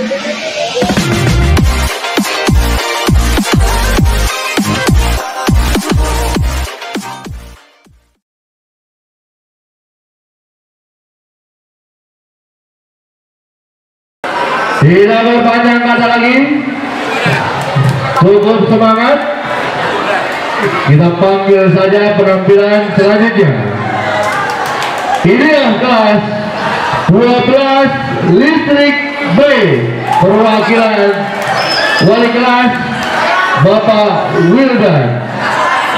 Tidak berpanjang kata lagi. Cukup semangat. Kita panggil saja penampilan selanjutnya. Inilah kelas 12 listrik B perwakilan wali kelas Bapak Wildan.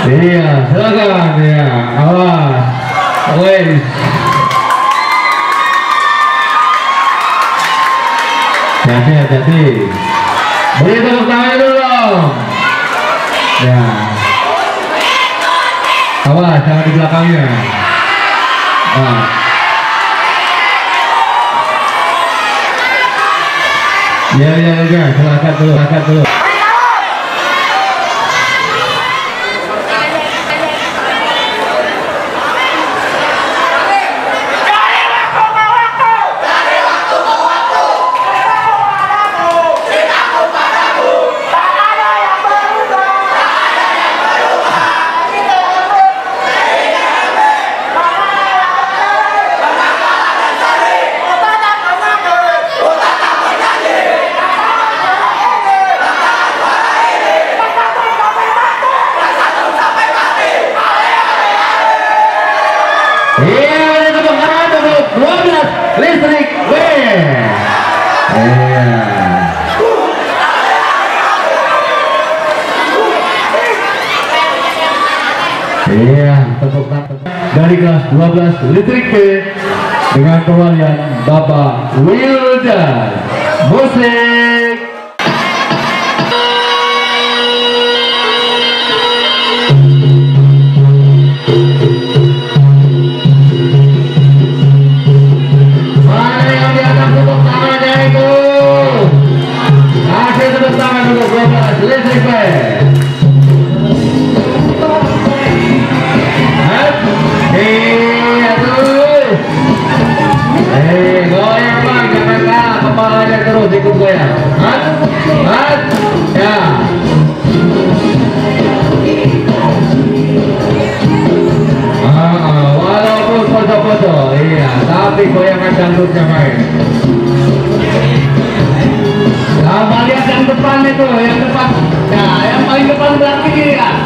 Iya, silakan ya. Awas. Wes. Hati hati. Beri tepuk tangan dulu dong. Ya. Awas, jangan di belakangnya. Nah. Ya, ya, ya, silakan dulu, silakan dulu. Iya, ini tepuk tangan untuk 12 listrik B. Iya. Iya, tepuk tangan dari kelas 12 listrik B dengan kewalian Bapak Wildan. Musik. Depan itu, yang depan. Nah, yang paling depan belakang kiri ya.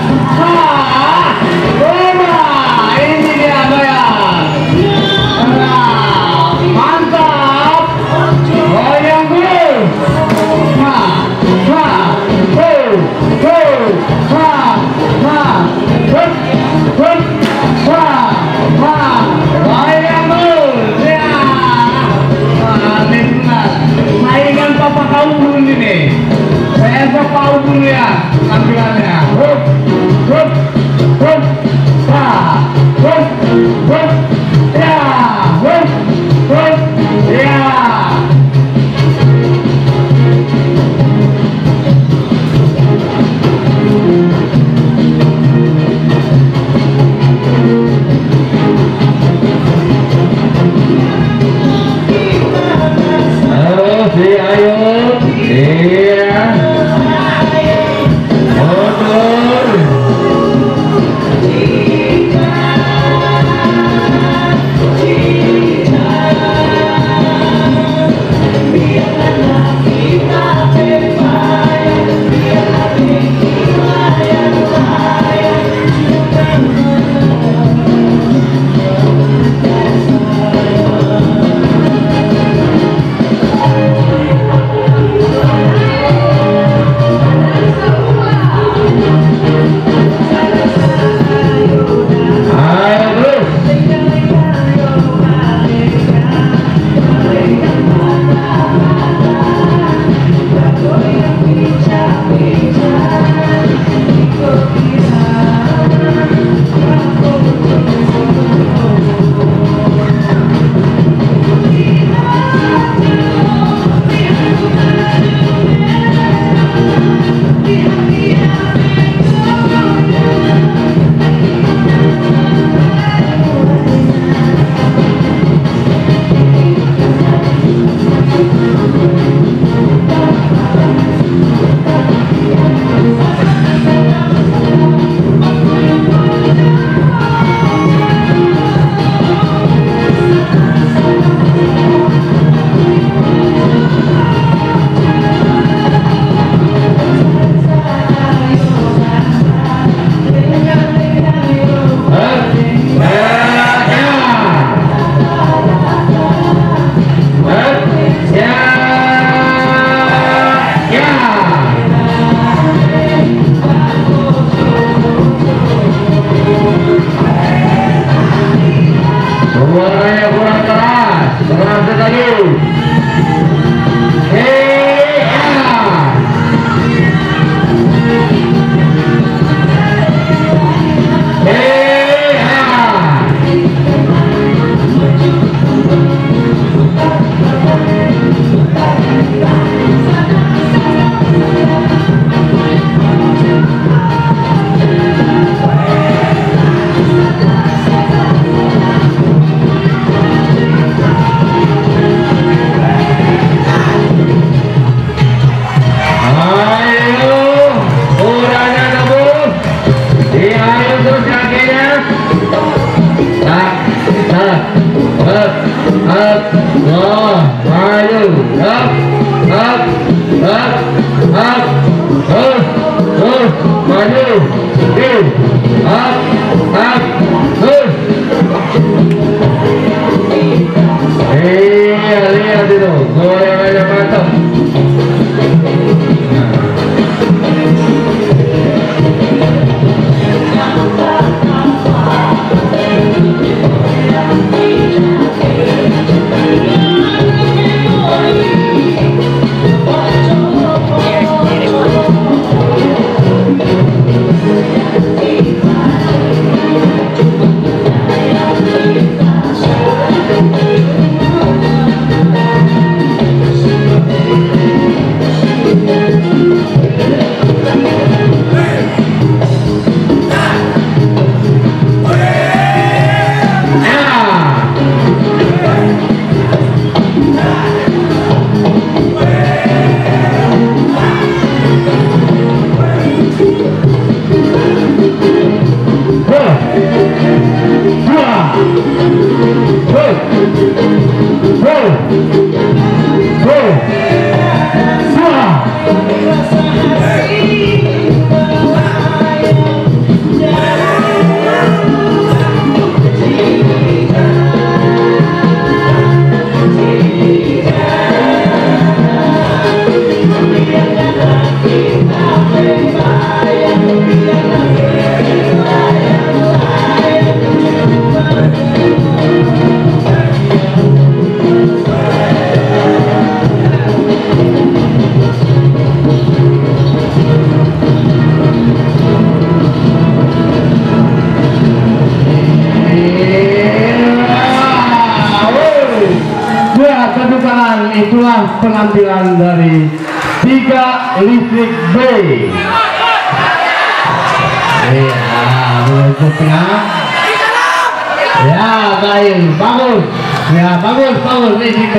Penampilan dari tiga listrik B. Iya, ke tengah. Ya, baik, bagus. Ya, bagus, bagus listrik B.